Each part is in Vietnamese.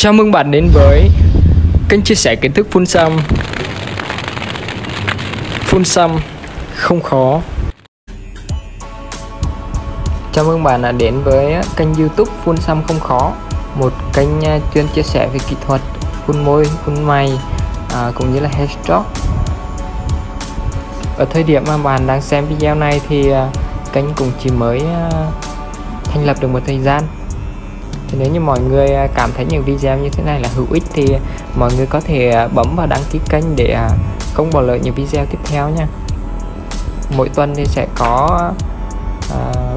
Chào mừng bạn đến với kênh chia sẻ kiến thức phun xăm Phun xăm không khó. Chào mừng bạn đã đến với kênh youtube phun xăm không khó Một kênh à, chuyên chia sẻ về kỹ thuật phun môi, phun mày à, cũng như là headshot Ở thời điểm mà bạn đang xem video này thì à, kênh cũng chỉ mới à, thành lập được một thời gian thì nếu như mọi người à, cảm thấy những video như thế này là hữu ích thì mọi người có thể à, bấm vào đăng ký kênh để à, không bỏ lỡ những video tiếp theo nha. Mỗi tuần thì sẽ có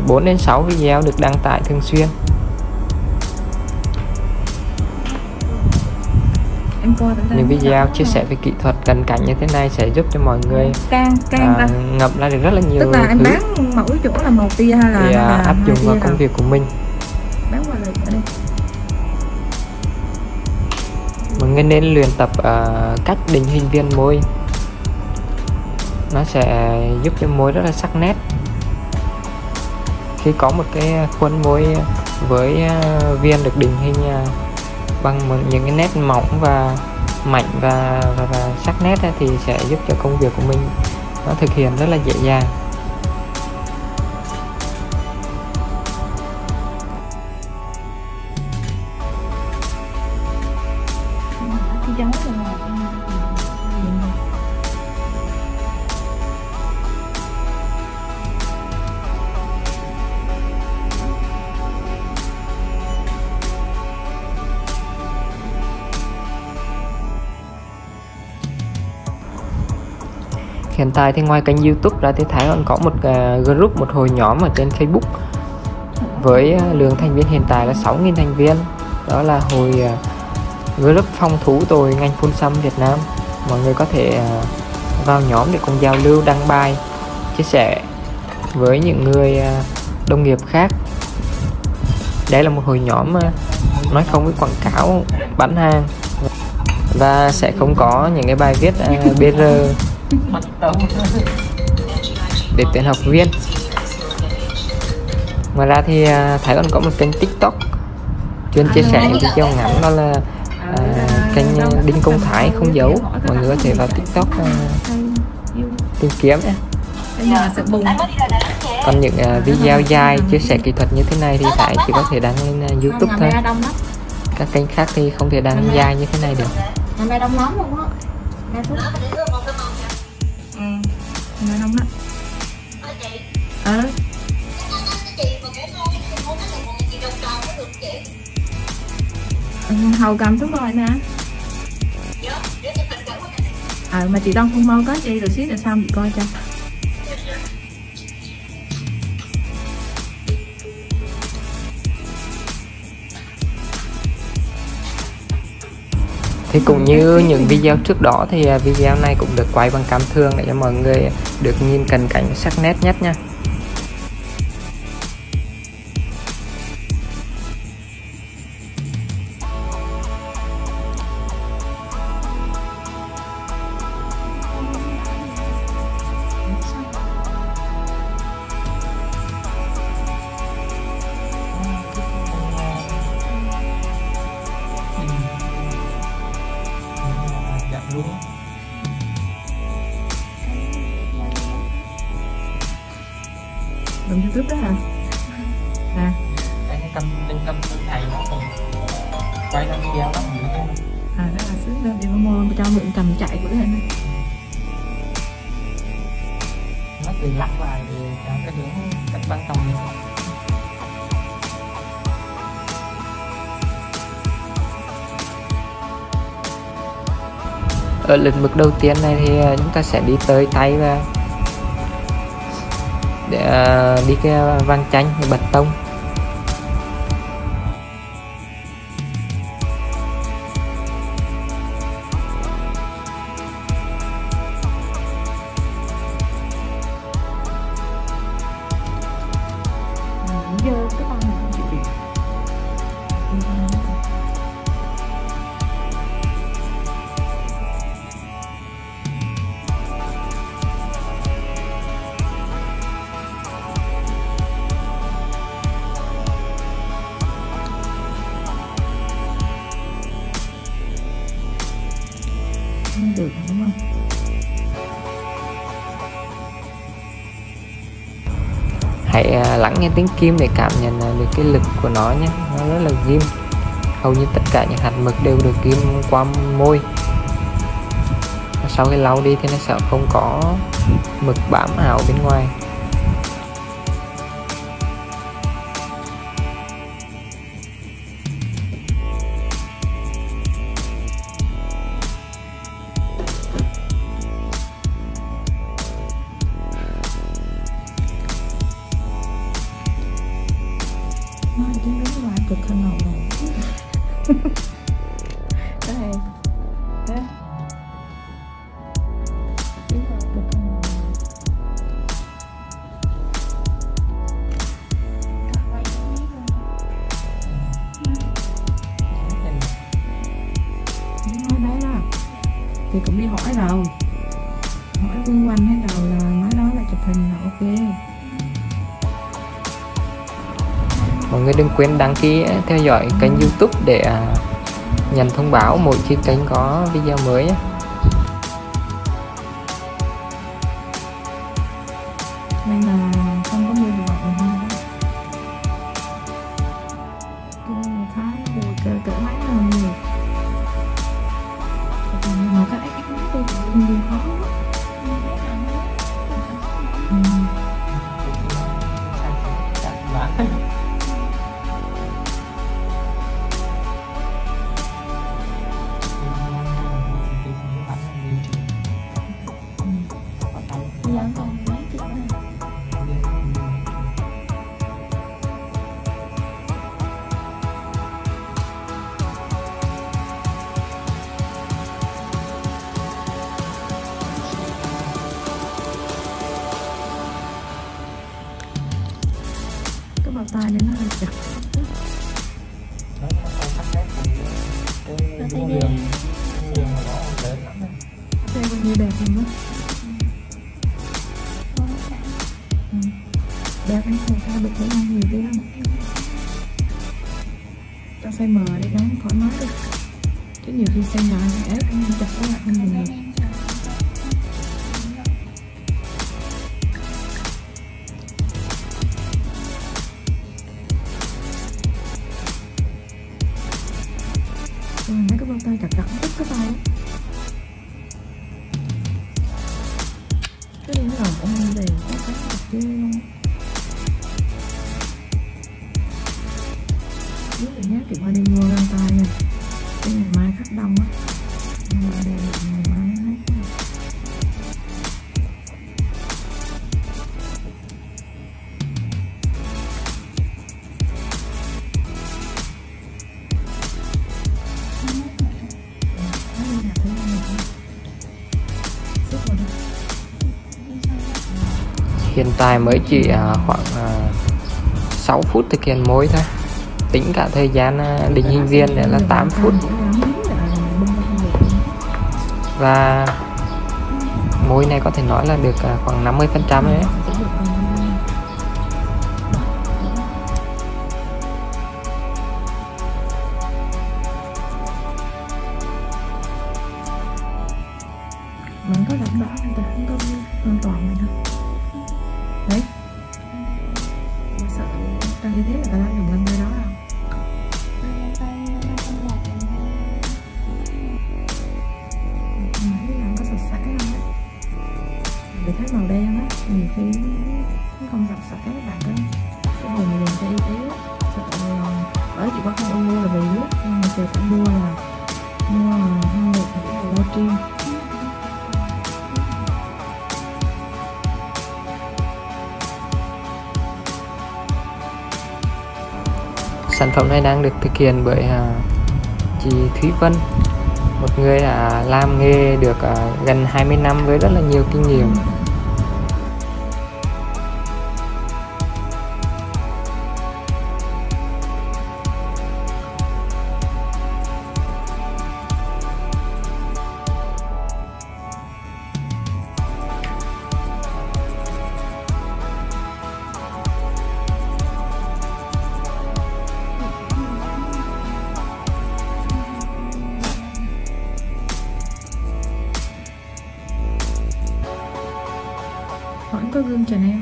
4 đến 6 video được đăng tải thường xuyên. Những video chia sẻ về kỹ thuật cận cảnh như thế này sẽ giúp cho mọi người can can à, ngập ra được rất là nhiều tức là thứ. em bán mỗi chỗ là một tia hay là, hay là áp dụng vào công việc của mình mọi nên luyện tập à, uh, cách định hình viên môi. Nó sẽ giúp cho môi rất là sắc nét. Khi có một cái khuôn môi với à, viên được định hình à, bằng một, những cái nét mỏng và mạnh và, và, và sắc nét thì sẽ giúp cho công việc của mình nó thực hiện rất là dễ dàng. Hiện tại thì ngoài kênh youtube ra thì Thái còn có một uh, group một hội nhóm ở trên facebook. Với uh, lượng thành viên hiện tại là 6.000 thành viên. Đó là hồi uh, ờ, group phong thú tôi ngành phun xăm Việt Nam. Mọi người có thể uh, vào nhóm để cùng giao lưu đăng bài chia sẻ với những người uh, đồng nghiệp khác. Đây là một hội nhóm uh, nói không với quảng cáo bán hàng. Và sẽ không có những cái bài viết uh, BR để tuyển học viên. Ngoài ra thì uh, Thái còn có một kênh tiktok chuyên chia sẻ những video ngắn đó là uh, kênh uh, Đinh Công Thái không giấu. Mọi người có thể vào tiktok uh, tìm kiếm. Nhé còn những uh, video dài chia sẻ kỹ thuật như thế này thì Thái chỉ có thể đăng lên uh, youtube thôi. Các kênh khác thì không thể đăng dài như thế này được. Đông lắm luôn á Ờ. Ừ, Hầu cầm xuống rồi nè Ờ mà chị Đông không mau có chị rồi xíu là xong chị coi cho. Thì cũng như những video trước đó thì à, video này cũng được quay bằng cam thương để cho mọi người được nhìn cận cảnh sắc nét nhất nha. Cho mượn cầm chạy của này nó bị lắc lại thì cho cái hướng cách bắn công ở lĩnh vực đầu tiên này thì à, chúng ta sẽ đi tới tay và để à, đi cái vang chanh bật tông lắng nghe tiếng kim để cảm nhận à, được cái lực của nó nhé. Nó rất là ghim hầu như tất cả những hạt mực đều được ghim qua môi. Sau khi lau đi thì nó sẽ không có mực bám ảo bên ngoài. Nói đấy đó. Thì cũng đi hỏi rồi. Hỏi xung quanh hết đầu là nói đó là chụp hình là ok. Mọi người đừng quên đăng ký eh, theo dõi kênh youtube để à, nhận thông báo mỗi khi kênh có video mới nhé. Đẹp anh size sao bịch để ăn nhiều đi. Lắm cho size M để đó thoải mái đi chứ nhiều khi size nhỏ thì ép anh chặt quá là không hiện tại mới chỉ à, khoảng à, 6 phút thực hiện mối thôi. Tính cả thời gian à, định hình viên nữa là 8 phút. Và mối này có thể nói là được khoảng 50 phần trăm đấy. Mình có đảm bảo an toàn không có an toàn này đâu. Sản phẩm này đang được thực hiện bởi à, chị Thúy Vân. Một người đã làm nghề được à, gần 20 năm với rất là nhiều kinh nghiệm. Có gương Chanel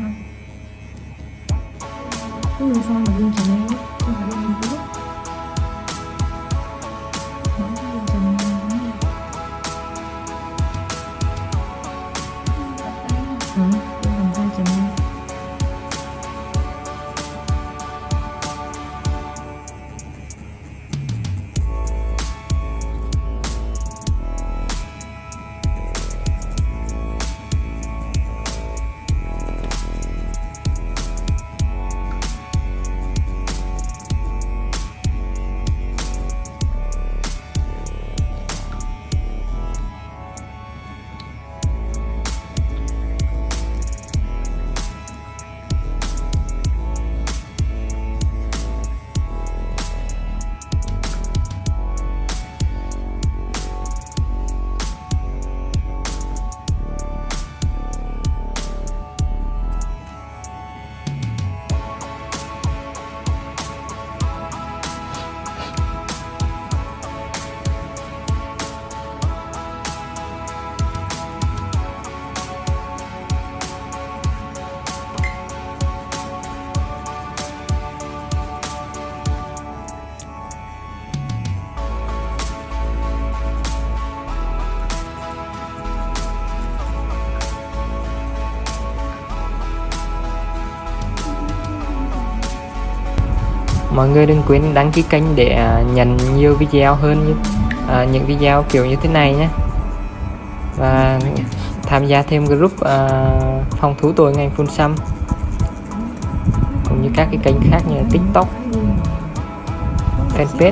không có gương son và gương Chanel mọi người đừng quên đăng ký kênh để à, nhận nhiều video hơn như à, những video kiểu như thế này nhé. Và tham gia thêm group à, phòng thú tuổi ngành phun xăm. Cũng như các cái kênh khác như là tiktok fanpage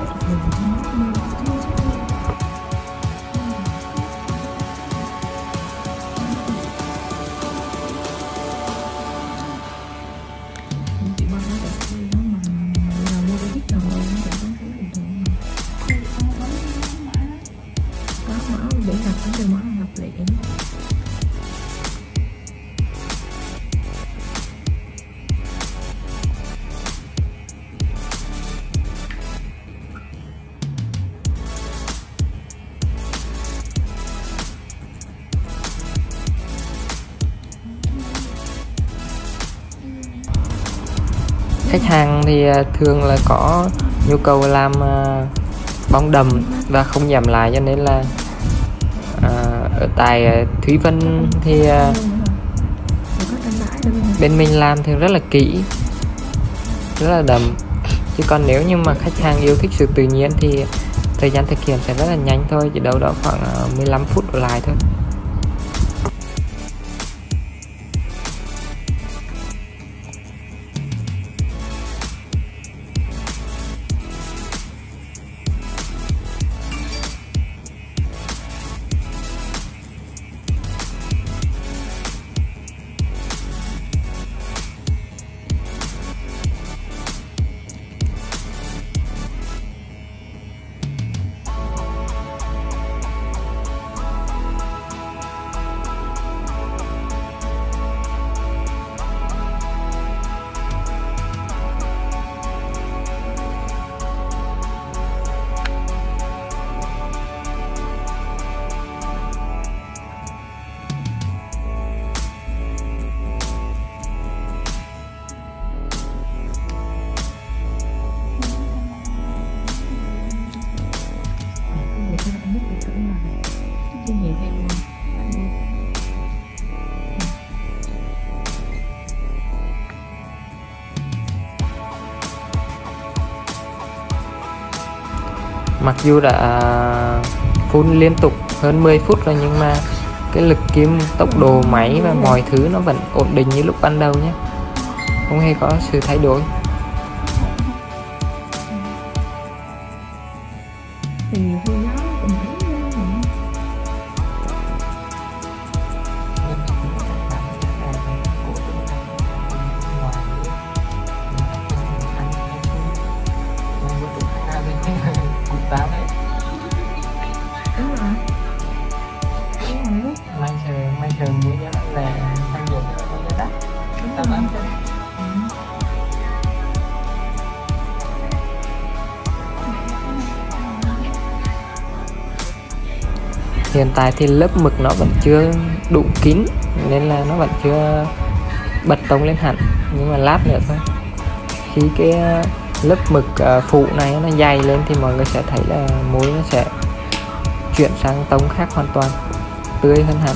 khách hàng thì à, thường là có nhu cầu làm à, bóng đầm và không giảm lại, cho nên là à, ở tại Thúy Vân thì bên mình làm thì rất là kỹ, rất là đầm. chứ còn nếu như mà khách hàng yêu thích sự tự nhiên thì thời gian thực hiện sẽ rất là nhanh thôi, chỉ đâu đó khoảng 15 phút lại thôi mặc dù đã phun liên tục hơn 10 phút rồi, nhưng mà cái lực kim tốc độ máy và mọi thứ nó vẫn ổn định như lúc ban đầu nhé. Không hề có sự thay đổi. Hiện tại thì lớp mực nó vẫn chưa đủ kín, nên là nó vẫn chưa bật tông lên hẳn, nhưng mà lát nữa thôi. Khi cái ờ, lớp mực ờ, phụ này nó dày lên thì mọi người sẽ thấy là muối nó sẽ chuyển sang tông khác hoàn toàn, tươi hơn hẳn.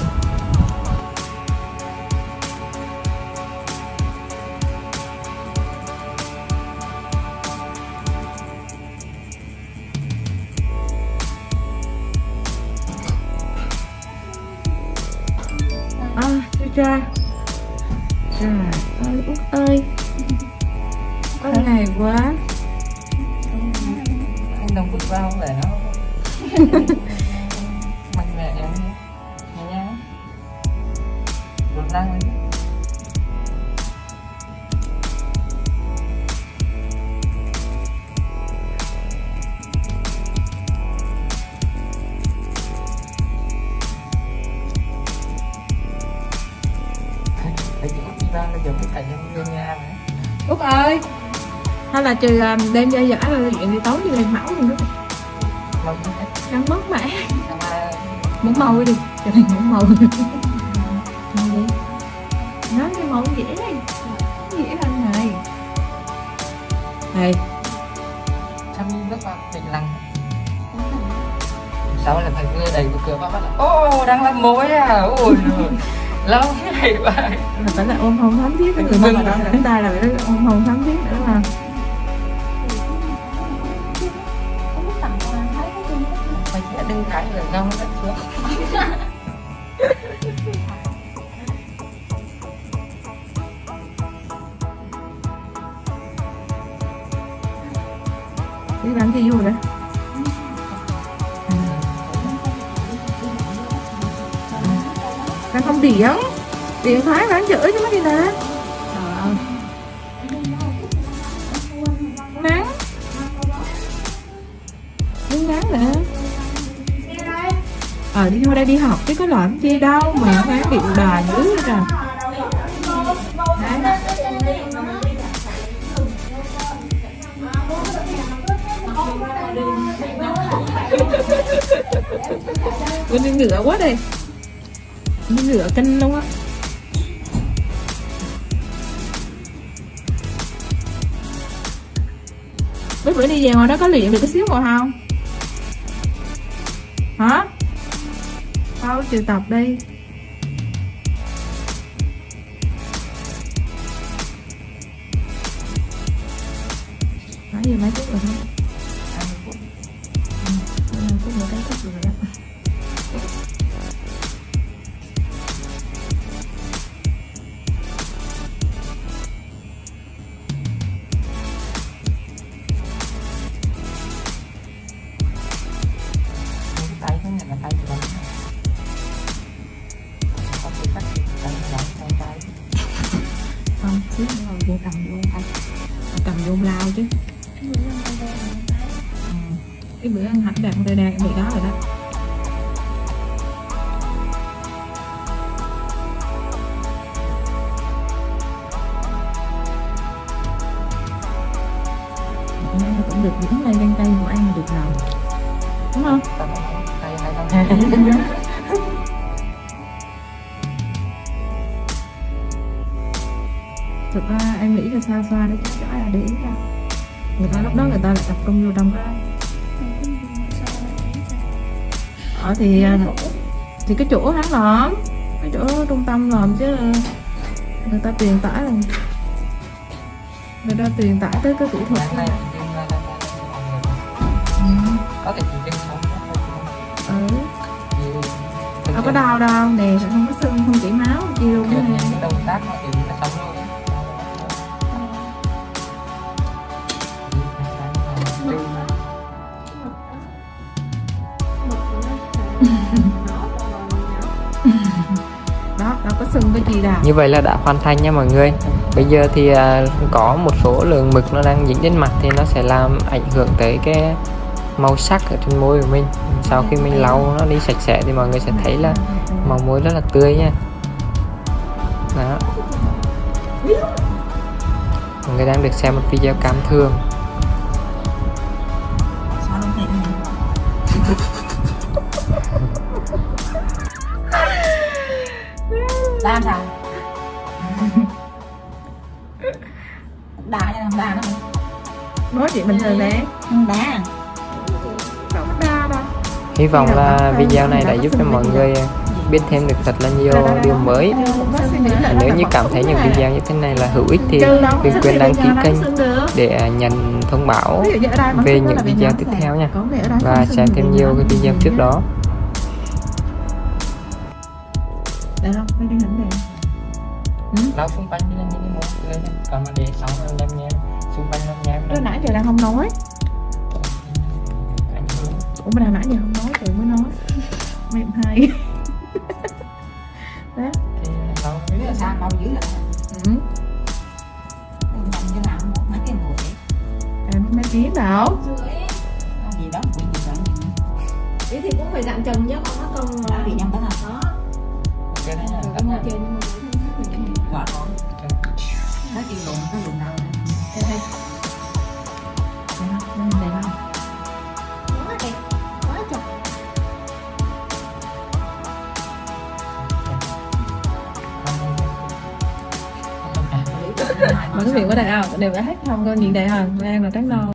Đi ra là giống cái cảnh nhân viên này út ơi. Hay là trừ à, đêm ra giả là chuyện đi tối đi lên mẫu luôn đó đang mất mà muốn màu đi cho thành muốn màu. Màu đi nói cái màu dễ đây dễ anh này. Này. Mi bước vào bình lặng. Sao là thằng kia đầy cửa vào bắt Ô đang làm mối à. Ôi. Lâu này vậy. Là phải là ôm hôn thắm thiết cái người mà đó. lãnh tay là phải ôm hôn thắm thiết nữa là sẽ đừng khải rồi ngon rất xuống đi làm gì vui đấy đang không điện điện thoại bán chửi cho mấy đi nè. Trời ơi. Nắng. Đứng nắng nè. Ờ đi thôi, đây đi học chứ có làm chi đâu mà bán điện đài dữ rồi Quên đi ngựa quá đây. Đi rửa kinh luôn á Mấy bữa đi về ngoài đó có luyện được cái xíu ngồi không? Hả? Sao chịu tập đi Nãy giờ mấy phút rồi thôi thực ra em nghĩ là xa xa đấy chắc chắn là để ý ra. Người ta lúc đó người ta lại tập trung vô trong cái ở thì à, thì cái chỗ hắn làm cái chỗ trung tâm làm chứ người ta truyền tải là người ta truyền tải tới cái kỹ thuật. Này ừ. có thể đâu có đau đâu nè sẽ không có sưng không chảy máu chi luôn Kiểu đó nè. Động tác nó sống luôn đó có sưng cái gì đâu. Như vậy là đã hoàn thành nha mọi người. Bây giờ thì à, có một số lượng mực nó đang dính trên mặt thì nó sẽ làm ảnh hưởng tới cái màu sắc ở trên môi của mình. Sau khi mình lau nó đi sạch sẽ thì mọi người sẽ thấy là màu môi rất là tươi nha. Đó. Mọi người đang được xem một video cảm thương. làm sao đá cho làm đá đó. Nói chuyện bình thường đấy đá hy vọng là video này đã giúp cho mọi người biết thêm được thật là nhiều điều mới. Và nếu như cảm thấy những video như thế này là hữu ích thì đừng quên đăng ký kênh để nhận thông báo về những video tiếp theo nha. Và xem thêm nhiều cái video trước đó. Lau xung quanh lên những một người còn mà để xong rồi đem nhem xung quanh đem nhem Lúc nãy giờ đang không nói. Ủa mà nãy giờ không nói, nói Mày cũng hay. Đó thì Biết là sao? Đâu dữ là ừ. Làm cho nào? Một mấy cái mùi Em mấy tiếng đâu. Gì đó cũng gì đó. Thế thì cũng phải dặn chồng không có công đã bị nhầm đó Đều đã hết không? Con nhìn đại hoàng Đang là trắng non